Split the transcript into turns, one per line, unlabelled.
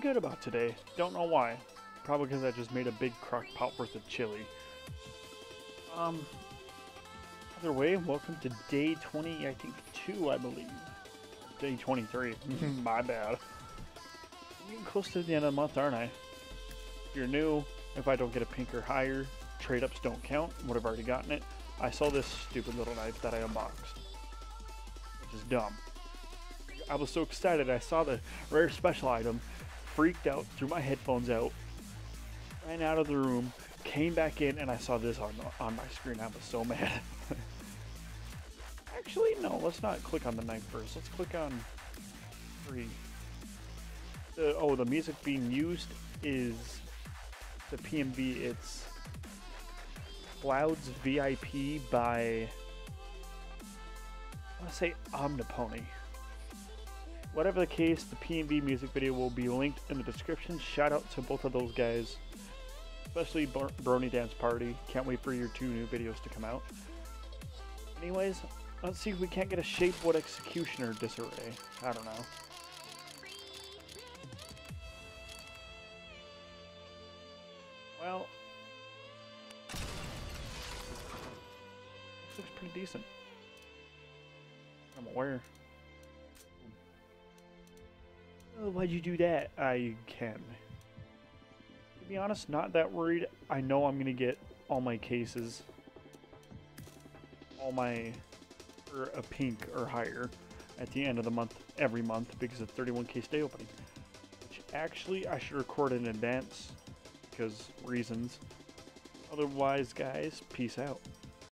feeling good about today. Don't know why. Probably because I just made a big crock pot worth of chili. Um, either way, welcome to day 20, I think, 2, I believe. Day 23. My bad. I'm getting close to the end of the month, aren't I? If you're new, if I don't get a pink or higher, trade-ups don't count. Would have already gotten it. I saw this stupid little knife that I unboxed. Which is dumb. I was so excited I saw the rare special item, freaked out, threw my headphones out, ran out of the room, came back in, and I saw this on, on my screen. I was so mad. Actually, no, let's not click on the knife first. Let's click on free. The, oh, the music being used is the PNB. It's Clouds VIP by, I want to say Omnipony. Whatever the case, the PNB music video will be linked in the description. Shout out to both of those guys, especially Brony Dance Party. Can't wait for your two new videos to come out. Anyways, let's see if we can't get a Shapewood Executioner disarray. I don't know. Well, looks pretty decent. I'm aware. Oh, why'd you do that? I can. To be honest, not that worried. I know I'm to get all my cases, all my, or a pink or higher at the end of the month, every month, because of 31k day opening. Which actually, I should record in advance, because reasons. Otherwise, guys, peace out.